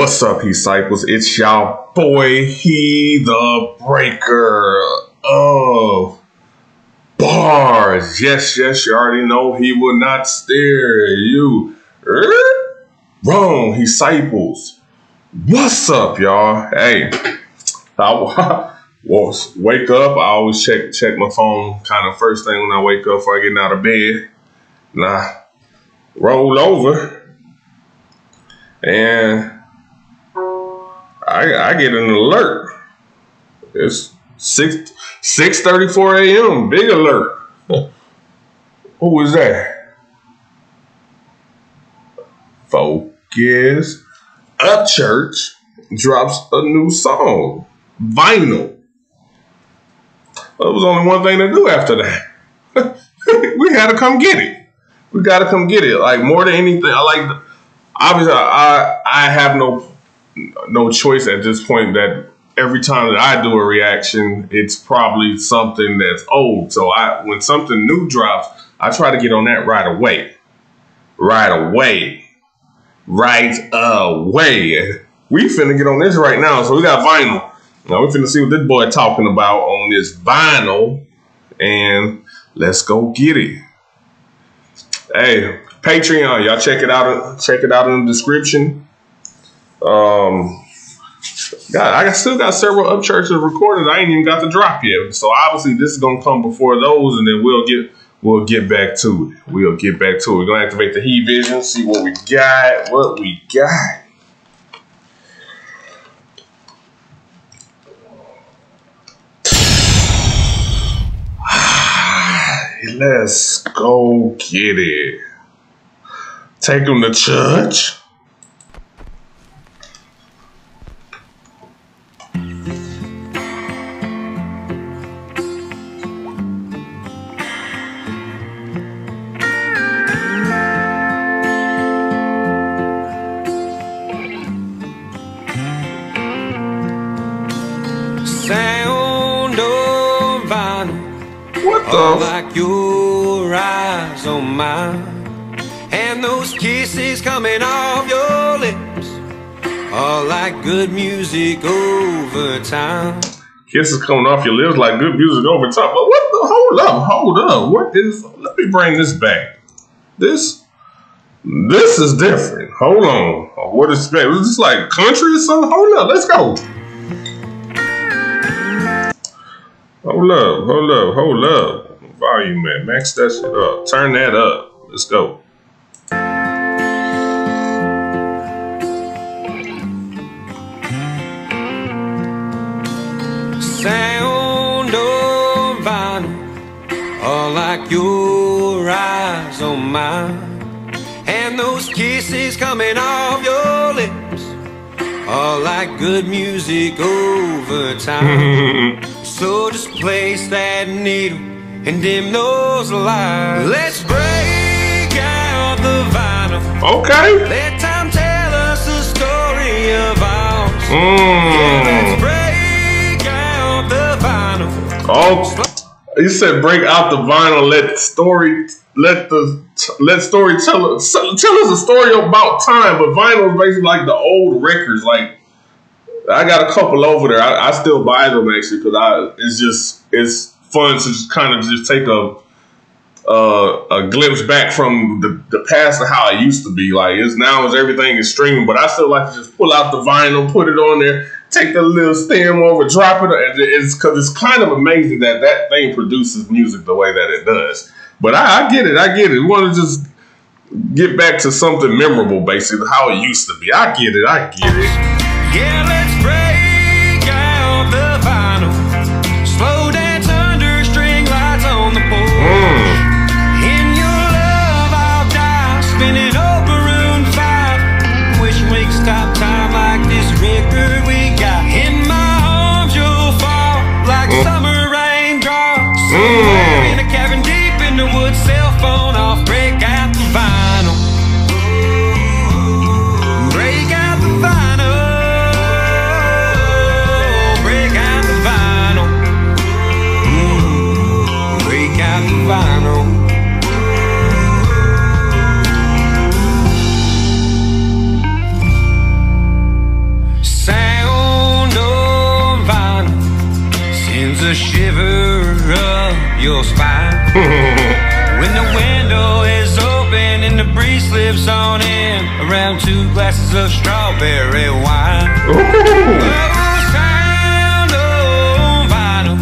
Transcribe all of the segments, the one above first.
What's up, disciples? It's y'all boy, he the breaker of bars. Yes, yes, you already know he will not stare you. Er? Wrong, disciples. What's up, y'all? Hey, I was wake up. I always check check my phone kind of first thing when I wake up before I get out of bed. Nah, roll over and I, I get an alert. It's six six thirty four a.m. Big alert. Who was that? Focus. Upchurch drops a new song, vinyl. There was only one thing to do after that. we had to come get it. We got to come get it. Like more than anything, I like. Obviously, I I have no no choice at this point that every time that I do a reaction, it's probably something that's old. So I when something new drops, I try to get on that right away. Right away. Right away. We finna get on this right now. So we got vinyl. Now we finna see what this boy talking about on this vinyl. And let's go get it. Hey, Patreon, y'all check it out. Check it out in the description. Um, God, I still got several Upchurches recorded. I ain't even got the drop yet. So obviously this is gonna come before those, and then we'll get we'll get back to it. We'll get back to it. We're gonna activate the heat vision, see what we got. What we got. Let's go get it. Take them to church. What oh. are like your eyes on mine and those kisses coming off your lips are like good music over time Kisses coming off your lips like good music over top. But what the? Hold up, hold up. What is? Let me bring this back. This, this is different. Hold on. What is? Is this like country or something? Hold up. Let's go. Hold up, hold up, hold up. Volume man, max that shit up. Turn that up. Let's go. sound of vinyl are like your eyes on mine and those kisses coming off your lips are like good music over time So just place that needle and dim those lights. Let's break out the vinyl. Okay. Let time tell us the story of ours. Yeah, let's Mm. break out the vinyl. Oh, you said break out the vinyl. Let story, let the let story tell us tell us a story about time. But vinyl is basically like the old records. Like I got a couple over there. I, I still buy them actually because I it's just it's fun to just kind of just take a uh, a glimpse back from the, the past of how it used to be. Like it's now is everything is streaming, but I still like to just pull out the vinyl, put it on there, take the little stem over, drop it. and It's because it's kind of amazing that that thing produces music the way that it does. But I, I get it, I get it. We want to just get back to something memorable, basically how it used to be. I get it, I get it. Yeah, let's break your spine. when the window is open and the breeze slips on in around two glasses of strawberry wine. Oh, sound on vinyl.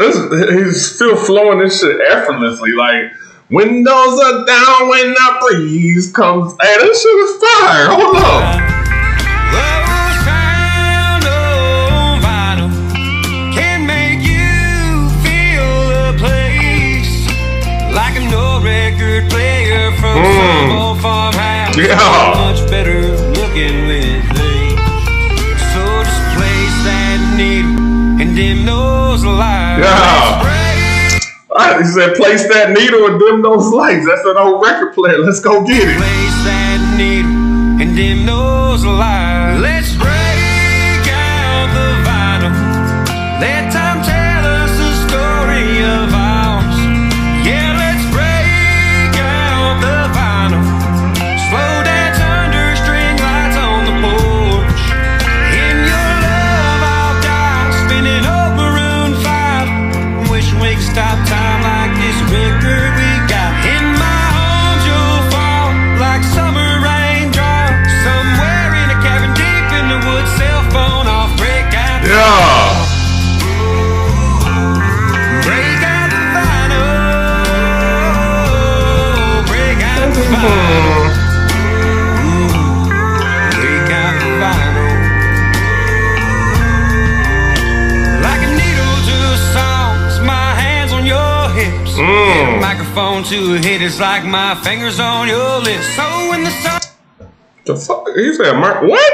This- he's still flowing this shit effortlessly. Like windows are down when the breeze comes. Hey, this shit is fire. Hold up. From some old farmhouse. Yeah. much better looking with. So just place that needle and dim those lights. Yeah. Right, he said, place that needle and dim those lights. That's an old record player. Let's go get it. Place that needle and dim those lights. Let's break out the vinyl. Let like microphone to hit is like my fingers on your lips. So when the sun The fuck? He said, Mark, what?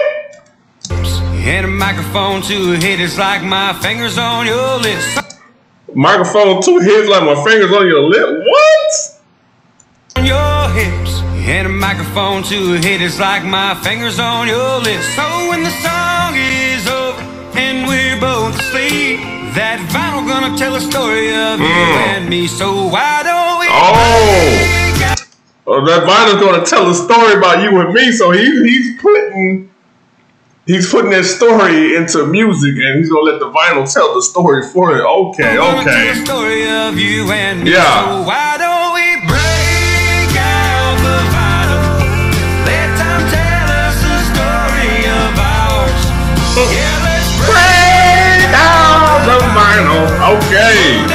and a microphone to hit is like my fingers on your lips. Microphone two hits like my fingers on your lip. What? on your hips. And a microphone to hit is like my fingers on your lips. So when the song is over and we're both asleep, that vinyl gonna tell a story of you mm. and me. So why don't? Oh. Oh, that vinyl's gonna tell a story about you and me. So he, he's putting he's putting that story into music, and he's gonna let the vinyl tell the story for it. Okay, okay. a story of you and me. Yeah. So why don't we break out the vinyl? Let time tell us the story of ours. Yeah, let's break Out the vinyl. Okay.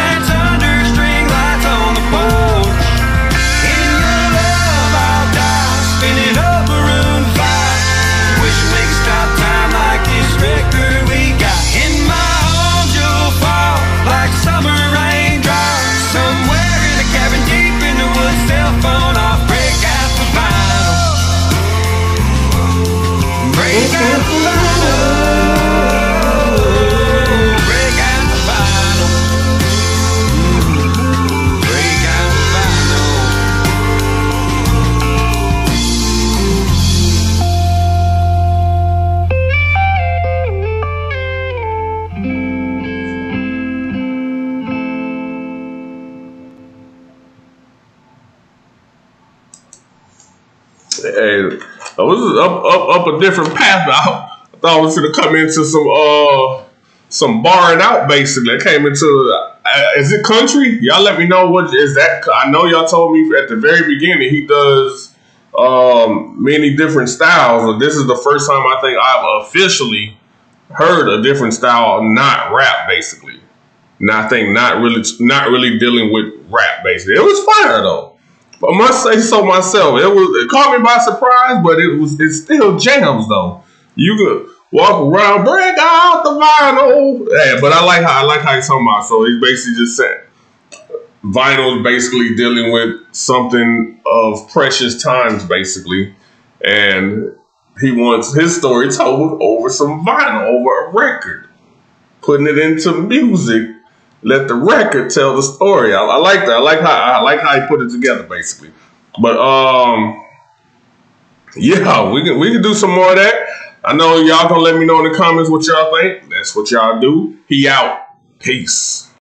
Hey, I was up up up a different path. I, thought I was gonna come into some uh some barring out basically. I came into uh, is it country? Y'all let me know what is that. I know y'all told me at the very beginning he does um many different styles. But this is the first time I think I've officially heard a different style, not rap basically. And I think not really not really dealing with rap basically. It was fire though. I must say so myself. It was it caught me by surprise, but it was it's still jams though. You could walk around, break out the vinyl. Yeah, but I like how I like how he's talking about. So he's basically just saying vinyl basically dealing with something of precious times, basically, and he wants his story told over some vinyl, over a record, putting it into music let the record tell the story. I, I like that. I like how I like how he put it together, basically. But um, yeah, we can we can do some more of that. I know y'all gonna let me know in the comments what y'all think. That's what y'all do. He out. Peace.